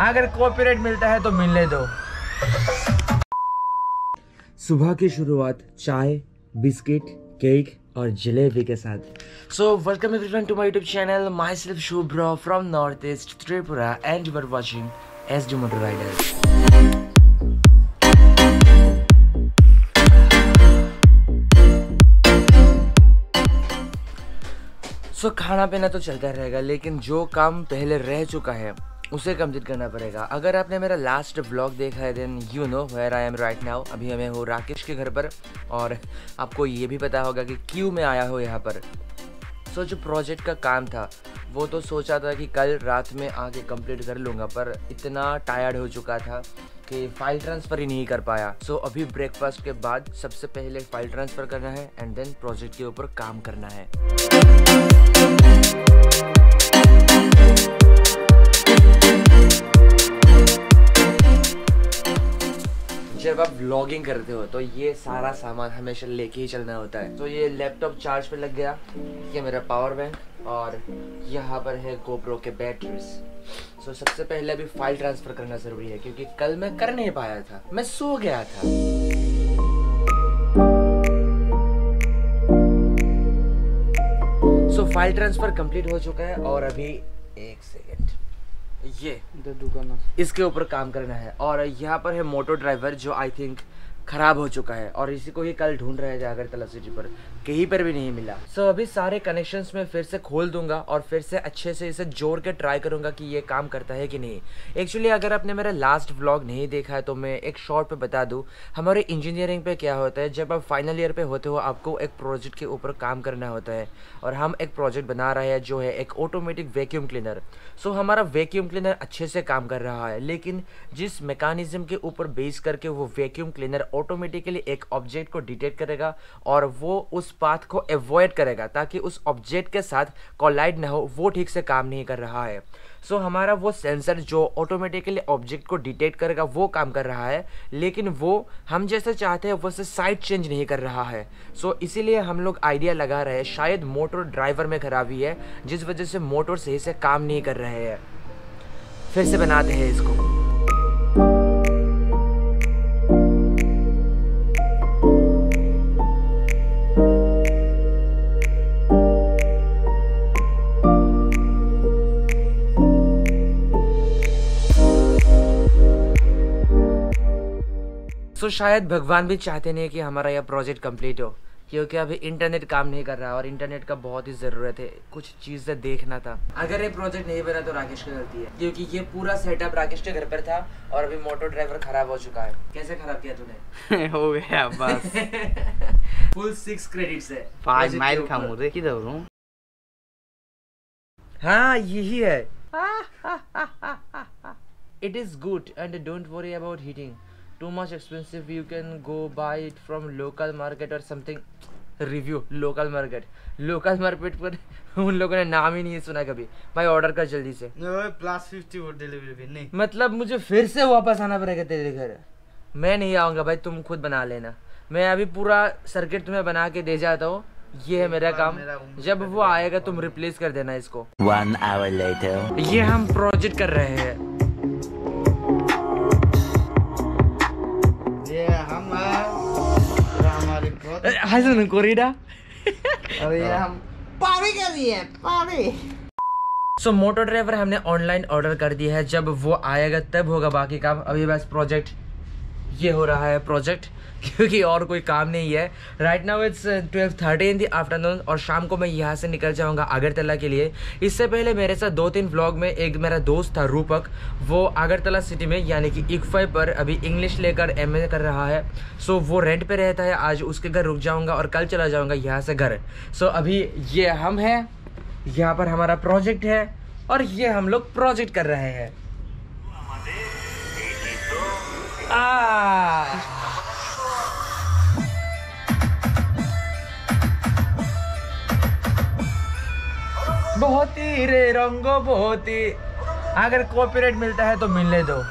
अगर कॉपीराइट मिलता है तो मिलने दो। सुबह की शुरुआत चाय बिस्किट केक और जलेबी के साथ। So welcome everyone to my YouTube channel myself Shubhra from north east Tripura and you are watching S D motor rider so खाना पीना तो चलता रहेगा लेकिन जो काम पहले रह चुका है उसे कंप्लीट करना पड़ेगा। अगर आपने मेरा लास्ट ब्लॉग देखा है then you know where I am right now अभी हमें हो राकेश के घर पर और आपको ये भी पता होगा कि क्यों मैं आया हूँ यहाँ पर। सो so, जो प्रोजेक्ट का काम था वो तो सोचा था कि कल रात में आके कंप्लीट कर लूँगा पर इतना टायर्ड हो चुका था कि फ़ाइल ट्रांसफ़र ही नहीं कर पाया। सो so, अभी ब्रेकफास्ट के बाद सबसे पहले फ़ाइल ट्रांसफ़र करना है एंड देन प्रोजेक्ट के ऊपर काम करना है। जब आप व्लॉगिंग करते हो तो ये सारा सामान हमेशा लेके ही चलना होता है। तो ये लैपटॉप चार्ज पे लग गया। ये मेरा पावर बैंक और यहाँ पर है गोप्रो के बैटरीज सो सबसे पहले अभी फ़ाइल ट्रांसफ़र करना ज़रूरी है क्योंकि कल मैं कर नहीं पाया था। मैं सो गया था। सो फ़ाइल ट्रांसफ़र कंप्लीट हो चुका है और अभी एक सेकेंड ये। इसके ऊपर काम करना है। और यहाँ पर है मोटो ड्राइवर जो आई थिंक खराब हो चुका है और इसी को ही कल ढूंढ रहे थे अगरतला सिटी पर। कहीं पर भी नहीं मिला। सो so, अभी सारे कनेक्शंस में फिर से खोल दूँगा और फिर से अच्छे से इसे जोड़ के ट्राई करूँगा कि ये काम करता है कि नहीं। एक्चुअली अगर आपने मेरा लास्ट व्लॉग नहीं देखा है तो मैं एक शॉर्ट पे बता दूँ हमारे इंजीनियरिंग पे क्या होता है जब आप फाइनल ईयर पे होते हो आपको एक प्रोजेक्ट के ऊपर काम करना होता है और हम एक प्रोजेक्ट बना रहे हैं जो है एक ऑटोमेटिक वैक्यूम क्लीनर सो हमारा वैक्यूम क्लीनर अच्छे से काम कर रहा है लेकिन जिस मैकानिज्म के ऊपर बेस करके वो वैक्यूम क्लीनर ऑटोमेटिकली एक ऑब्जेक्ट को डिटेक्ट करेगा और वो उस पाथ को अवॉइड करेगा ताकि उस ऑब्जेक्ट के साथ कोलाइड ना हो वो ठीक से काम नहीं कर रहा है। सो so, हमारा वो सेंसर जो ऑटोमेटिकली ऑब्जेक्ट को डिटेक्ट करेगा वो काम कर रहा है लेकिन वो हम जैसे चाहते हैं वैसे साइड चेंज नहीं कर रहा है। सो so, इसीलिए हम लोग आइडिया लगा रहे हैं शायद मोटर ड्राइवर में खराबी है जिस वजह से मोटर सही से काम नहीं कर रहे हैं। फिर से बनाते हैं इसको। So, शायद भगवान भी चाहते नहीं कि हमारा यह प्रोजेक्ट कंप्लीट हो क्योंकि अभी इंटरनेट काम नहीं कर रहा और इंटरनेट का बहुत ही ज़रूरत है। कुछ चीज़ें देखना था। अगर ये प्रोजेक्ट नहीं बना तो राकेश की गलती है क्योंकि ये पूरा सेटअप राकेश के घर पर था और अभी मोटर ड्राइवर खराब हो चुका है। कैसे खराब किया तूने? हो गया बस। फुल सिक्स क्रेडिट है। पाँच माइल खाऊं रे किधर हूँ? हाँ यही है। It is good and don't worry about heating too much expensive you can go buy it from local market or something. Review local market local market पर उन लोगों ने नाम ही नहीं सुना कभी। भाई ऑर्डर कर जल्दी से। प्लस फिफ्टी वो डिलीवरी भी नहीं। मतलब मुझे फिर से वापस आना पड़ेगा तेरे घर। मैं नहीं आऊँगा भाई तुम खुद बना लेना। मैं अभी पूरा सर्किट तुम्हें बना के दे जाता हूँ। ये है मेरा काम। जब वो आएगा तुम रिप्लेस कर देना इसको। One hour later. ये हम प्रोजेक्ट कर रहे हैं। हाय सुन कोरिडा अरे ये हम पानी के लिए पानी। सो मोटर ड्राइवर हमने ऑनलाइन ऑर्डर कर दिया है। जब वो आएगा तब होगा बाकी काम। अभी बस प्रोजेक्ट ये हो रहा है प्रोजेक्ट, क्योंकि और कोई काम नहीं है। Right now it's twelve thirty in the afternoon और शाम को मैं यहाँ से निकल जाऊँगा अगरतला के लिए। इससे पहले मेरे साथ दो तीन व्लॉग में एक मेरा दोस्त था, रूपक। वो अगरतला सिटी में, यानी कि इक्फाई पर अभी इंग्लिश लेकर एम कर रहा है। सो वो रेंट पे रहता है, आज उसके घर रुक जाऊँगा और कल चला जाऊँगा यहाँ से घर। सो अभी ये हम हैं, यहाँ पर हमारा प्रोजेक्ट है और ये हम लोग प्रोजेक्ट कर रहे हैं। आ बहुत ही रे रंगो बहुत ही। अगर कॉपीराइट मिलता है तो मिलने दो।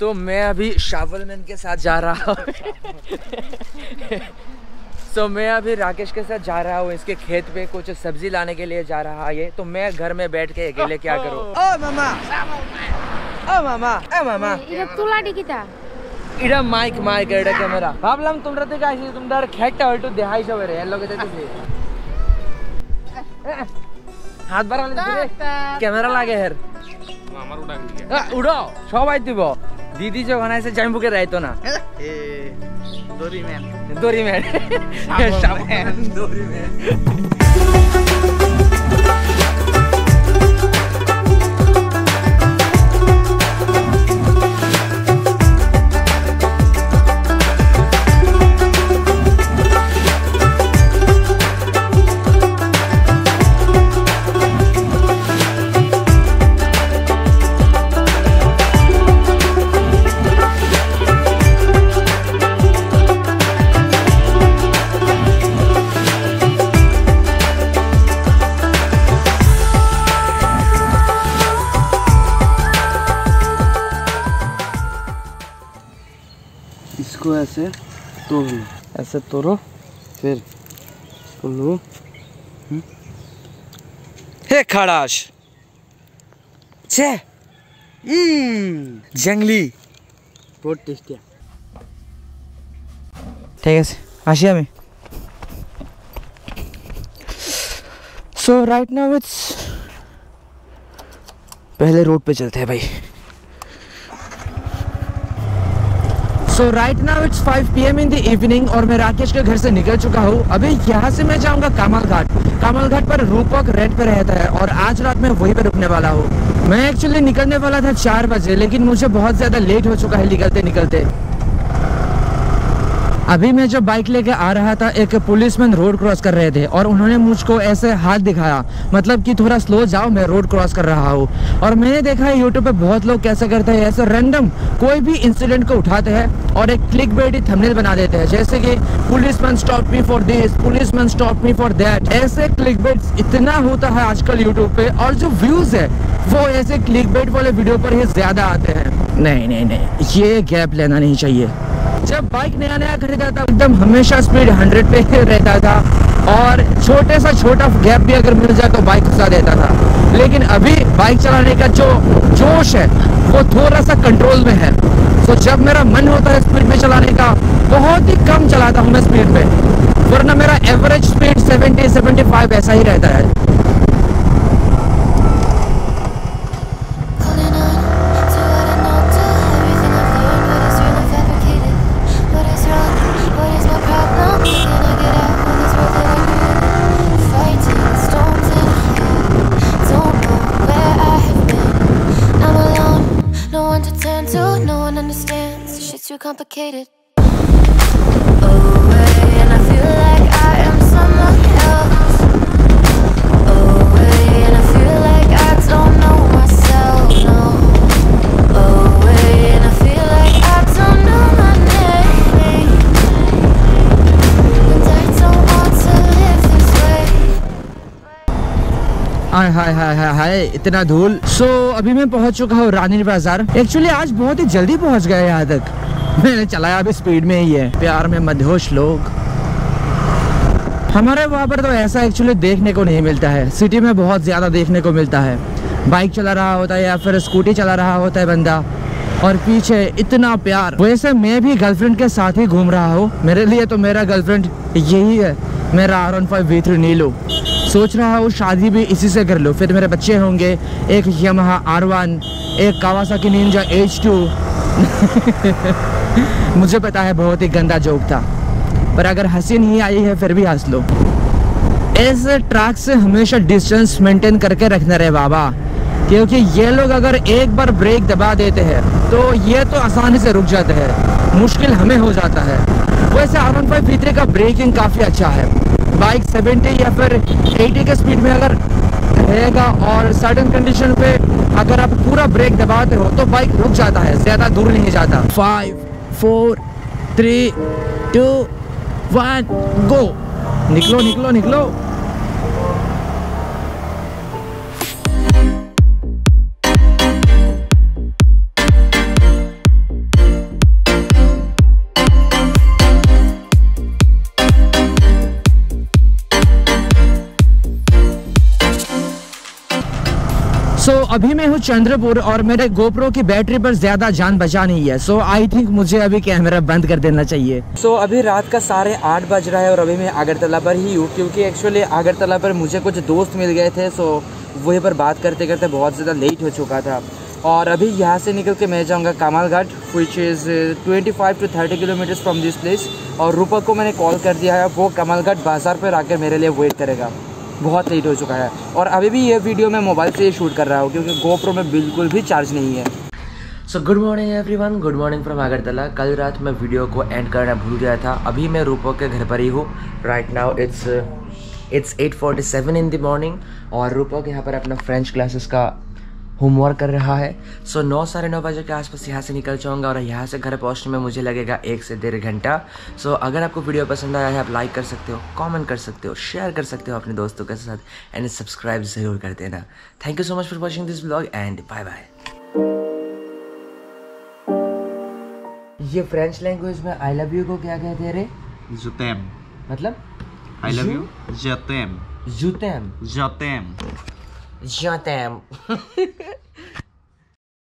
तो मैं अभी शावलमैन के साथ जा रहा हूँ तो मैं अभी राकेश के साथ जा रहा हूँ इसके खेत पे कुछ सब्जी लाने के लिए जा रहा है ये तो मैं घर में बैठ के अकेले क्या करूँ ओ मामा ओ मामा ओ मामा এটা তোলাটি কিতা इड़ा माइक माइक इड़ा कैमरा भाबलाम तुमरा ते काय तुमरा खेट हळटू देहायचं बरे याला लोक ते হাত বাড়ালে দিবে ক্যামেরা লাগে হের আমার উড়া গিয়ে আ, উড়ো সবাই দিব দিদি যখন আছে জামি বুকে রাইতো না? দড়ি ম্যান। দড়ি ম্যান। দড়ি ম্যান। ऐसे तोड़ लो ऐसे तोड़ो फिर इसको लो हे खड़ाश छे জঙ্গলি बहुत टेस्टी है ঠিক আছে আসি আমি सो राइट नाउ इट्स पहले रोड पे चलते हैं भाई So right now it's 5 PM in the evening और मैं राकेश के घर से निकल चुका हूँ। अभी यहाँ से मैं जाऊँगा कामल घाट कामल घाट पर रूपक रेड पे रहता है और आज रात मैं वहीं पे रुकने वाला हूँ। मैं एक्चुअली निकलने वाला था चार बजे, लेकिन मुझे बहुत ज़्यादा लेट हो चुका है निकलते निकलते अभी मैं जब बाइक लेके आ रहा था, एक पुलिसमैन रोड क्रॉस कर रहे थे और उन्होंने मुझको ऐसे हाथ दिखाया मतलब कि थोड़ा स्लो जाओ, मैं रोड क्रॉस कर रहा हूँ। और मैंने देखा है यूट्यूब पे बहुत लोग कैसे करते हैं, ऐसे रैंडम कोई भी इंसिडेंट को उठाते हैं और एक क्लिक बेटी थंबनेल बना देते हैं। जैसे कि, policeman stop me for this policeman stop me for that ऐसे क्लिक बेट इतना होता है आजकल यूट्यूब पे, और जो व्यूज़ है, वो ऐसे क्लिक बेट वाले वीडियो पर ही ज़्यादा आते हैं। नहीं नहीं नहीं, ये गैप लेना नहीं चाहिए। जब बाइक नया नया खरीदा था, एकदम हमेशा स्पीड 100 पे रहता था और छोटे सा छोटा गैप भी अगर मिल जाए तो बाइक घुसा देता था। लेकिन अभी बाइक चलाने का जो जोश है, वो थोड़ा सा कंट्रोल में है। तो जब मेरा मन होता है स्पीड में चलाने का, बहुत ही कम चलाता हूँ मैं स्पीड में वरना मेरा एवरेज स्पीड 70 75 ऐसा ही रहता है। Turn to, no one understands. This shit's too complicated. Away, and I feel like I am someone else. Away, and I feel like I don't know myself. हाय हाय हाय हाय हाय इतना धूल। सो so, अभी मैं पहुँच चुका हूँ रानी बाज़ार। एक्चुअली आज बहुत ही जल्दी पहुँच गया यहाँ तक। मैंने चलाया अभी स्पीड में ही है। प्यार में मध्यहोश लोग। हमारे वहाँ पर तो ऐसा एक्चुअली देखने को नहीं मिलता है। सिटी में बहुत ज़्यादा देखने को मिलता है। बाइक चला रहा होता है या फिर स्कूटी चला रहा होता है बंदा। और पीछे इतना प्यार। वैसे मैं भी गर्लफ्रेंड के साथ ही घूम रहा हूँ। मेरे लिए तो मेरा गर्लफ्रेंड यही है। मेरा R one five V three नीलो। सोच रहा हूँ, शादी भी इसी से कर लो। फिर मेरे बच्चे होंगे, एक यमहा आर वन एक कावासा कावासाकी निंजा एच टू मुझे पता है बहुत ही गंदा जोक था, पर अगर हँसी नहीं आई है, फिर भी हंस लो। ऐसे ट्रैक से हमेशा डिस्टेंस मेंटेन करके रखना रहे बाबा, क्योंकि ये लोग अगर एक बार ब्रेक दबा देते हैं तो ये तो आसानी से रुक जाते हैं। मुश्किल हमें हो जाता है। वैसे आर वन फाइव का ब्रेकिंग काफ़ी अच्छा है। बाइक 70 या फिर 80 के स्पीड में अगर रहेगा और सडन कंडीशन पे अगर आप पूरा ब्रेक दबाते हो तो बाइक रुक जाता है ज़्यादा दूर नहीं जाता। Five four three two one go निकलो निकलो निकलो। अभी मैं हूँ चंद्रपुर और मेरे गोप्रो की बैटरी पर ज़्यादा जान बचा नहीं है। सो आई थिंक मुझे अभी कैमरा बंद कर देना चाहिए। सो so, अभी रात का साढ़े आठ बज रहा है और अभी मैं अगरतला पर ही हूँ क्योंकि एक्चुअली अगरतला पर मुझे कुछ दोस्त मिल गए थे सो वहीं पर बात करते करते बहुत ज़्यादा लेट हो चुका था। और अभी यहाँ से निकल के मैं जाऊँगा Kamal Ghat which is twenty five to thirty kilometers from this place और रूपक को मैंने कॉल कर दिया है वो कमाल घाट बाज़ार पर आकर मेरे लिए वेट करेगा। बहुत लेट हो चुका है। और अभी भी ये वीडियो मैं मोबाइल से ही शूट कर रहा हूँ, क्योंकि गोप्रो में बिल्कुल भी चार्ज नहीं है। So good morning everyone good morning from Agartala कल रात मैं वीडियो को एंड करना भूल गया था। अभी मैं रूपो के घर पर ही हूँ। Right now it's it's 8:47 in the morning और रूपो के यहाँ पर अपना फ्रेंच क्लासेस का होमवर्क कर रहा है। सो so, नौ साढ़े नौ बजे के आसपास यहाँ से निकल जाऊँगा और यहाँ से घर पहुँचने में मुझे लगेगा एक से डेढ़ घंटा। सो so, अगर आपको वीडियो पसंद आया है आप लाइक कर सकते हो कमेंट कर सकते हो शेयर कर सकते हो अपने दोस्तों के साथ एंड सब्सक्राइब ज़रूर कर देना। Thank you so much for watching this blog and bye bye ये फ्रेंच लैंग्वेज में आई लव यू को क्या कहते हैं रे? जुतेम मतलब? I love you जतेम जुतेम जतेम J'entends.